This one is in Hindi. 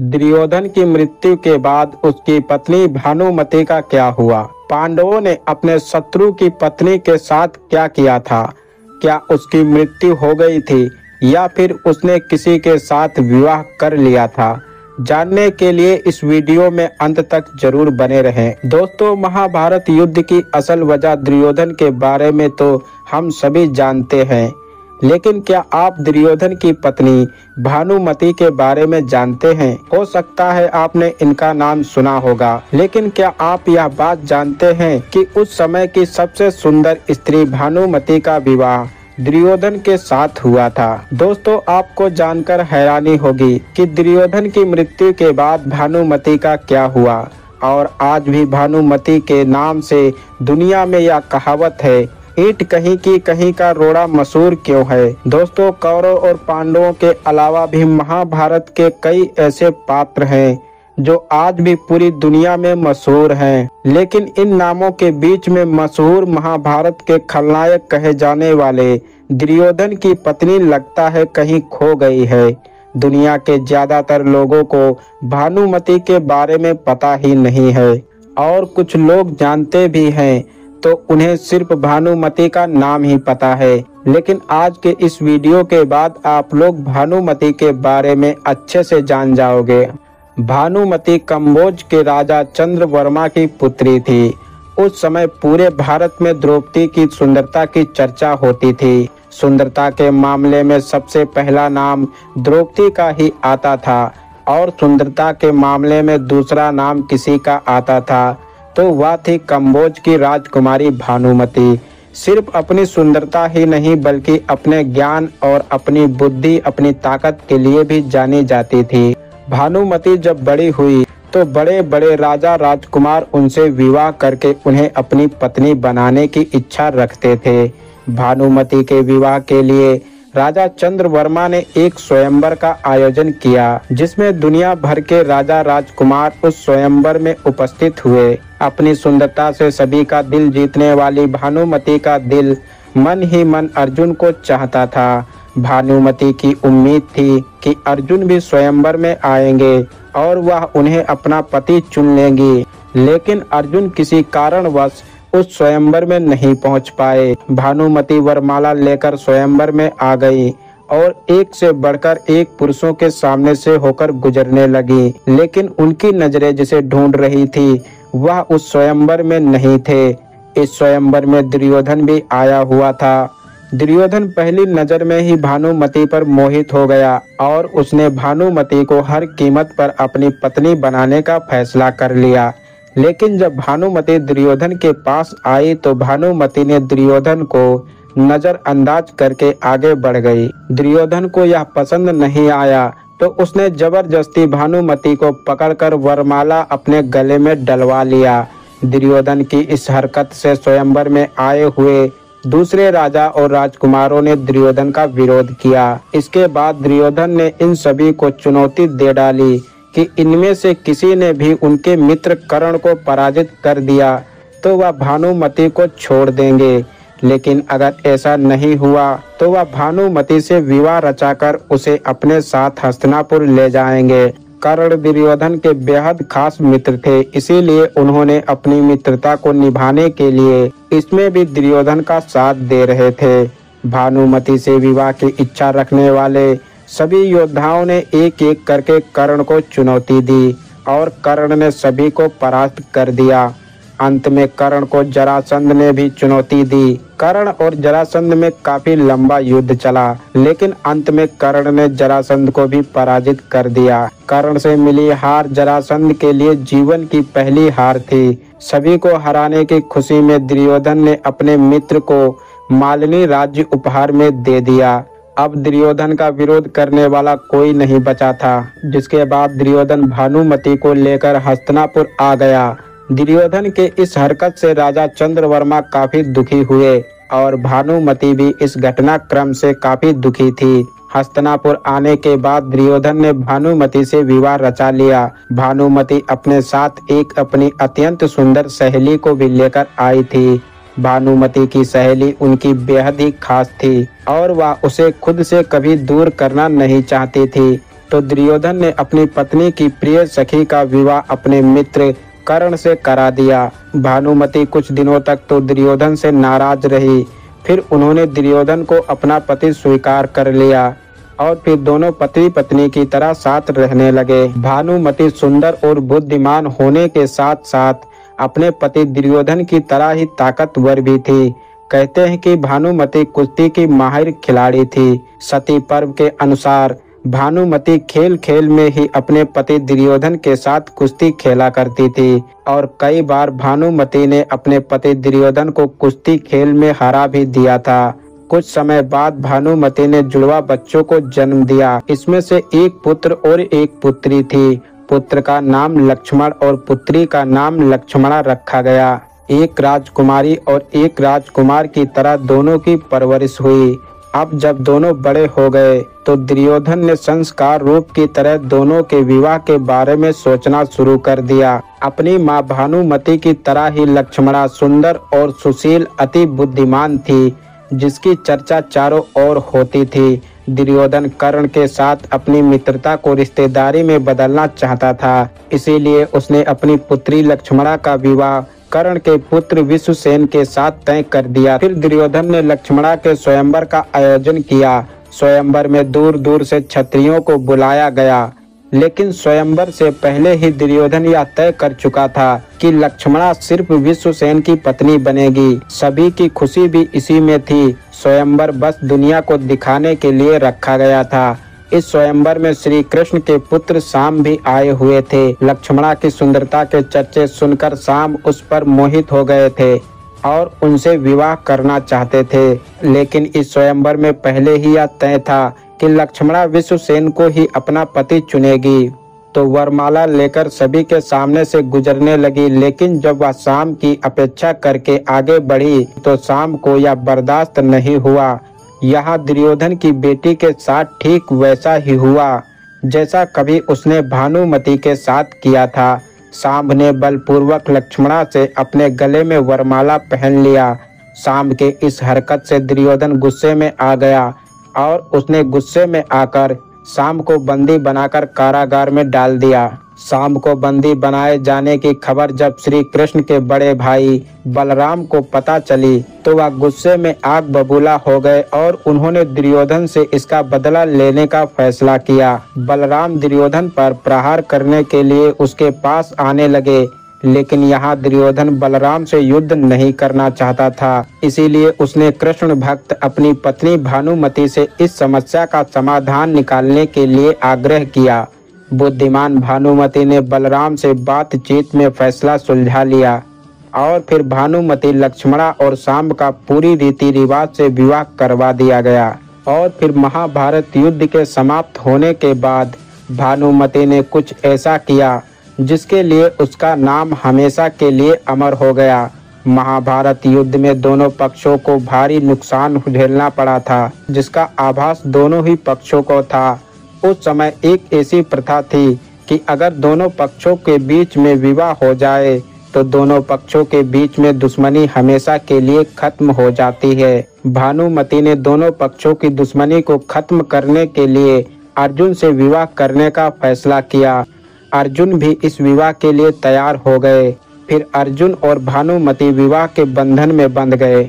दुर्योधन की मृत्यु के बाद उसकी पत्नी भानुमति का क्या हुआ? पांडवों ने अपने शत्रु की पत्नी के साथ क्या किया था? क्या उसकी मृत्यु हो गई थी या फिर उसने किसी के साथ विवाह कर लिया था? जानने के लिए इस वीडियो में अंत तक ज़रूर बने रहें। दोस्तों, महाभारत युद्ध की असल वजह दुर्योधन के बारे में तो हम सभी जानते हैं। लेकिन क्या आप दुर्योधन की पत्नी भानुमति के बारे में जानते हैं? हो सकता है आपने इनका नाम सुना होगा, लेकिन क्या आप यह बात जानते हैं कि उस समय की सबसे सुंदर स्त्री भानुमति का विवाह दुर्योधन के साथ हुआ था? दोस्तों, आपको जानकर हैरानी होगी कि दुर्योधन की मृत्यु के बाद भानुमति का क्या हुआ। और आज भी भानुमति के नाम से दुनिया में यह कहावत है ईट कहीं की कहीं का रोड़ा मशहूर क्यों है? दोस्तों, कौरव और पांडवों के अलावा भी महाभारत के कई ऐसे पात्र हैं, जो आज भी पूरी दुनिया में मशहूर हैं। लेकिन इन नामों के बीच में मशहूर महाभारत के खलनायक कहे जाने वाले दुर्योधन की पत्नी लगता है कहीं खो गई है। दुनिया के ज़्यादातर लोगों को भानुमति के बारे में पता ही नहीं है, और कुछ लोग जानते भी हैं तो उन्हें सिर्फ़ भानुमति का नाम ही पता है। लेकिन आज के इस वीडियो के बाद आप लोग भानुमति के बारे में अच्छे से जान जाओगे। भानुमति कम्बोज के राजा चंद्र वर्मा की पुत्री थी। उस समय पूरे भारत में द्रौपदी की सुंदरता की चर्चा होती थी। सुंदरता के मामले में सबसे पहला नाम द्रौपदी का ही आता था और सुंदरता के मामले में दूसरा नाम किसी का आता था। तो वह थी कम्बोज की राजकुमारी भानुमति। सिर्फ़ अपनी सुंदरता ही नहीं, बल्कि अपने ज्ञान और अपनी बुद्धि, अपनी ताकत के लिए भी जानी जाती थी। भानुमति जब बड़ी हुई तो बड़े बड़े राजा राजकुमार उनसे विवाह करके उन्हें अपनी पत्नी बनाने की इच्छा रखते थे। भानुमति के विवाह के लिए राजा चंद्र वर्मा ने एक स्वयंवर का आयोजन किया, जिसमें दुनिया भर के राजा राजकुमार उस स्वयंवर में उपस्थित हुए। अपनी सुंदरता से सभी का दिल जीतने वाली भानुमति का दिल मन ही मन अर्जुन को चाहता था। भानुमति की उम्मीद थी कि अर्जुन भी स्वयंवर में आएँगे और वह उन्हें अपना पति चुन लेंगी। लेकिन अर्जुन किसी कारणवश उस स्वयंवर में नहीं पहुँच पाए। भानुमति वरमाला लेकर स्वयंवर में आ गई और एक से बढ़कर एक पुरुषों के सामने से होकर गुजरने लगी। लेकिन उनकी नज़रें जिसे ढूंढ रही थी वह उस स्वयंवर में नहीं थे। इस स्वयंवर में दुर्योधन भी आया हुआ था। दुर्योधन पहली नज़र में ही भानुमति पर मोहित हो गया और उसने भानुमति को हर कीमत पर अपनी पत्नी बनाने का फैसला कर लिया। लेकिन जब भानुमति दुर्योधन के पास आई तो भानुमति ने दुर्योधन को नजरअंदाज करके आगे बढ़ गई। दुर्योधन को यह पसंद नहीं आया तो उसने ज़बरदस्ती भानुमति को पकड़कर वरमाला अपने गले में डलवा लिया। दुर्योधन की इस हरकत से स्वयंवर में आए हुए दूसरे राजा और राजकुमारों ने दुर्योधन का विरोध किया। इसके बाद दुर्योधन ने इन सभी को चुनौती दे डाली कि इनमें से किसी ने भी उनके मित्र करण को पराजित कर दिया तो वह भानुमति को छोड़ देंगे। लेकिन अगर ऐसा नहीं हुआ तो वह भानुमति से विवाह रचाकर उसे अपने साथ हस्तनापुर ले जाएँगे। कर्ण दुर्योधन के बेहद खास मित्र थे, इसीलिए उन्होंने अपनी मित्रता को निभाने के लिए इसमें भी दुर्योधन का साथ दे रहे थे। भानुमति से विवाह की इच्छा रखने वाले सभी योद्धाओं ने एक एक करके कर्ण को चुनौती दी और कर्ण ने सभी को परास्त कर दिया। अंत में कर्ण को जरासंध ने भी चुनौती दी। कर्ण और जरासंध में काफ़ी लंबा युद्ध चला, लेकिन अंत में कर्ण ने जरासंध को भी पराजित कर दिया। कर्ण से मिली हार जरासंध के लिए जीवन की पहली हार थी। सभी को हराने की खुशी में दुर्योधन ने अपने मित्र को मालिनी राज्य उपहार में दे दिया। अब दुर्योधन का विरोध करने वाला कोई नहीं बचा था, जिसके बाद दुर्योधन भानुमति को लेकर हस्तनापुर आ गया। दुर्योधन के इस हरकत से राजा चंद्रवर्मा काफ़ी दुखी हुए और भानुमति भी इस घटनाक्रम से काफ़ी दुखी थी। हस्तनापुर आने के बाद दुर्योधन ने भानुमति से विवाह रचा लिया। भानुमति अपने साथ एक अपनी अत्यंत सुंदर सहेली को भी लेकर आई थी। भानुमति की सहेली उनकी बेहद ही खास थी और वह उसे खुद से कभी दूर करना नहीं चाहती थी। तो दुर्योधन ने अपनी पत्नी की प्रिय सखी का विवाह अपने मित्र कर्ण से करा दिया। भानुमति कुछ दिनों तक तो दुर्योधन से नाराज़ रही। फिर उन्होंने दुर्योधन को अपना पति स्वीकार कर लिया और फिर दोनों पति पत्नी की तरह साथ रहने लगे। भानुमति सुंदर और बुद्धिमान होने के साथ साथ अपने पति दुर्योधन की तरह ही ताकतवर भी थी। कहते हैं कि भानुमति कुश्ती की माहिर खिलाड़ी थी। सती पर्व के अनुसार भानुमति खेल खेल में ही अपने पति दुर्योधन के साथ कुश्ती खेला करती थी। और कई बार भानुमति ने अपने पति दुर्योधन को कुश्ती खेल में हरा भी दिया था। कुछ समय बाद भानुमति ने जुड़वा बच्चों को जन्म दिया। इसमें से एक पुत्र और एक पुत्री थी। पुत्र का नाम लक्ष्मण और पुत्री का नाम लक्ष्मणा रखा गया। एक राजकुमारी और एक राजकुमार की तरह दोनों की परवरिश हुई। अब जब दोनों बड़े हो गए तो दुर्योधन ने संस्कार रूप की तरह दोनों के विवाह के बारे में सोचना शुरू कर दिया। अपनी माँ भानुमति की तरह ही लक्ष्मणा सुंदर और सुशील अति बुद्धिमान थी, जिसकी चर्चा चारों ओर होती थी। दुर्योधन कर्ण के साथ अपनी मित्रता को रिश्तेदारी में बदलना चाहता था, इसीलिए उसने अपनी पुत्री लक्ष्मणा का विवाह कर्ण के पुत्र विश्वसेन के साथ तय कर दिया। फिर दुर्योधन ने लक्ष्मणा के स्वयंवर का आयोजन किया। स्वयंवर में दूर दूर से क्षत्रियों को बुलाया गया। लेकिन स्वयंवर से पहले ही दुर्योधन यह तय कर चुका था कि लक्ष्मणा सिर्फ़ विश्वसेन की पत्नी बनेगी। सभी की खुशी भी इसी में थी। स्वयंवर बस दुनिया को दिखाने के लिए रखा गया था। इस स्वयंवर में श्री कृष्ण के पुत्र शाम भी आए हुए थे। लक्ष्मणा की सुंदरता के चर्चे सुनकर शाम उस पर मोहित हो गए थे और उनसे विवाह करना चाहते थे। लेकिन इस स्वयंवर में पहले ही यह तय था कि लक्ष्मणा विश्वसेन को ही अपना पति चुनेगी। तो वरमाला लेकर सभी के सामने से गुजरने लगी। लेकिन जब वह शाम की अपेक्षा करके आगे बढ़ी तो शाम को यह बर्दाश्त नहीं हुआ। यहाँ दुर्योधन की बेटी के साथ ठीक वैसा ही हुआ, जैसा कभी उसने भानुमति के साथ किया था। सांब ने बलपूर्वक लक्ष्मणा से अपने गले में वरमाला पहन लिया। सांब के इस हरकत से दुर्योधन गुस्से में आ गया और उसने गुस्से में आकर शाम को बंदी बनाकर कारागार में डाल दिया। शाम को बंदी बनाए जाने की खबर जब श्री कृष्ण के बड़े भाई बलराम को पता चली तो वह गुस्से में आग बबूला हो गए और उन्होंने दुर्योधन से इसका बदला लेने का फैसला किया। बलराम दुर्योधन पर प्रहार करने के लिए उसके पास आने लगे। लेकिन यहाँ दुर्योधन बलराम से युद्ध नहीं करना चाहता था। इसीलिए उसने कृष्ण भक्त अपनी पत्नी भानुमति से इस समस्या का समाधान निकालने के लिए आग्रह किया। बुद्धिमान भानुमति ने बलराम से बातचीत में फैसला सुलझा लिया और फिर भानुमति, लक्ष्मणा और शाम का पूरी रीति रिवाज से विवाह करवा दिया गया और फिर महाभारत युद्ध के समाप्त होने के बाद भानुमति ने कुछ ऐसा किया। जिसके लिए उसका नाम हमेशा के लिए अमर हो गया। महाभारत युद्ध में दोनों पक्षों को भारी नुकसान झेलना पड़ा था, जिसका आभास दोनों ही पक्षों को था। उस समय एक ऐसी प्रथा थी कि अगर दोनों पक्षों के बीच में विवाह हो जाए तो दोनों पक्षों के बीच में दुश्मनी हमेशा के लिए खत्म हो जाती है। भानुमति ने दोनों पक्षों की दुश्मनी को खत्म करने के लिए अर्जुन से विवाह करने का फैसला किया। अर्जुन भी इस विवाह के लिए तैयार हो गए। फिर अर्जुन और भानुमति विवाह के बंधन में बंध गए।